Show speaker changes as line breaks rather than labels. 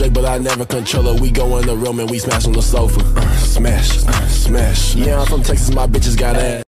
Drake, but I never control her. We go in the room and we smash on the sofa. Uh, smash, uh, smash. Yeah, I'm from Texas, my bitches got ass.